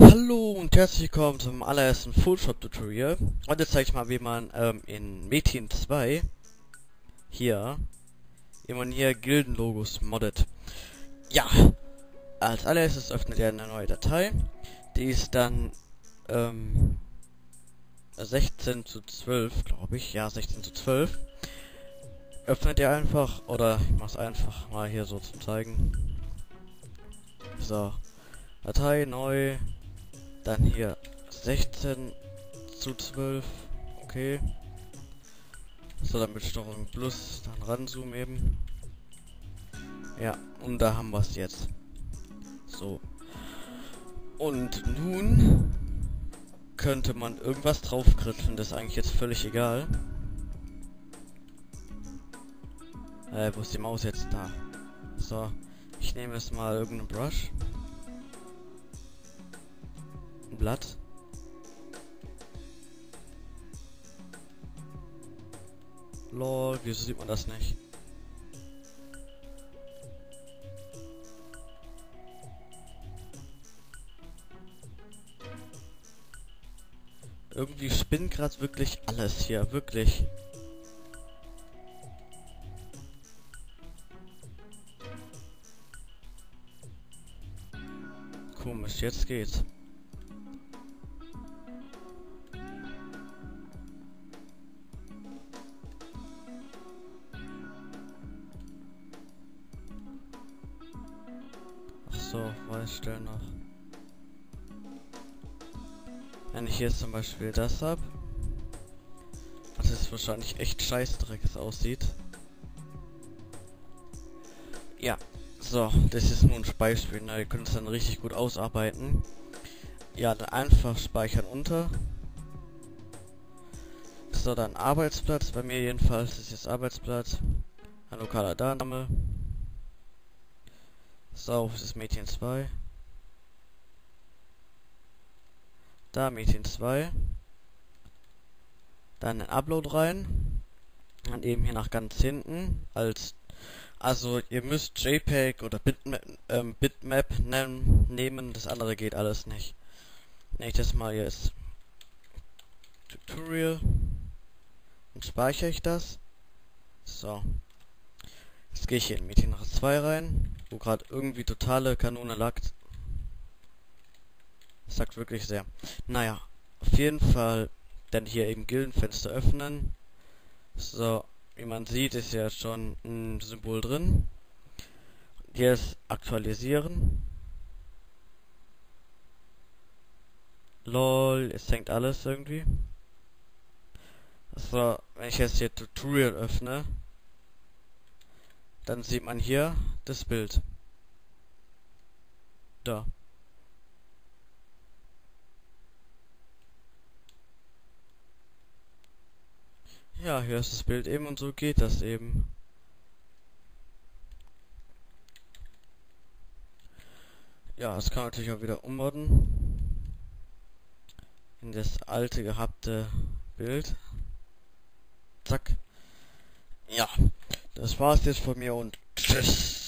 Hallo und herzlich willkommen zum allerersten Photoshop Tutorial. Heute zeige ich mal, wie man ähm, in Metin 2 hier, man hier Gildenlogos moddet. Ja, als allererstes öffnet ihr eine neue Datei. Die ist dann ähm, 16 zu 12, glaube ich. Ja, 16 zu 12. Öffnet ihr einfach, oder ich mach's einfach mal hier so zum zeigen. So. Datei neu, dann hier 16 zu 12. Okay. So, dann mit Steuerung Plus dann ranzoomen eben. Ja, und da haben wir es jetzt. So. Und nun könnte man irgendwas draufkritzeln, das ist eigentlich jetzt völlig egal. Äh, wo ist die Maus jetzt da? So, ich nehme jetzt mal irgendeinen Brush. Blatt. Lol, wieso sieht man das nicht? Irgendwie spinnt gerade wirklich alles hier, wirklich. Komisch, jetzt geht's. So, Weißstellen noch. Wenn ich hier zum Beispiel das habe, was jetzt wahrscheinlich echt scheißdreckes aussieht. Ja, so, das ist nur ein Beispiel, ne? ihr könnt es dann richtig gut ausarbeiten. Ja, dann einfach speichern unter. So, dann Arbeitsplatz, bei mir jedenfalls ist jetzt Arbeitsplatz. Ein lokaler Datenname. So, es ist Mädchen 2. Da, Mädchen 2. Dann ein Upload rein. Dann eben hier nach ganz hinten. Als also ihr müsst JPEG oder Bitmap, ähm, Bitmap nennen, nehmen, das andere geht alles nicht. Nächstes Mal jetzt Tutorial. Dann speichere ich das. So. Jetzt gehe ich hier in Mädchen 2 rein wo gerade irgendwie totale Kanone lagt. Das sagt wirklich sehr. Naja, auf jeden Fall dann hier eben Gildenfenster öffnen. So, wie man sieht, ist ja schon ein Symbol drin. Jetzt aktualisieren. Lol, es hängt alles irgendwie. So, wenn ich jetzt hier Tutorial öffne, dann sieht man hier das Bild. Da. Ja, hier ist das Bild eben und so geht das eben. Ja, das kann man natürlich auch wieder ummodden. In das alte gehabte Bild. Zack. Ja. Das war's jetzt von mir und tschüss.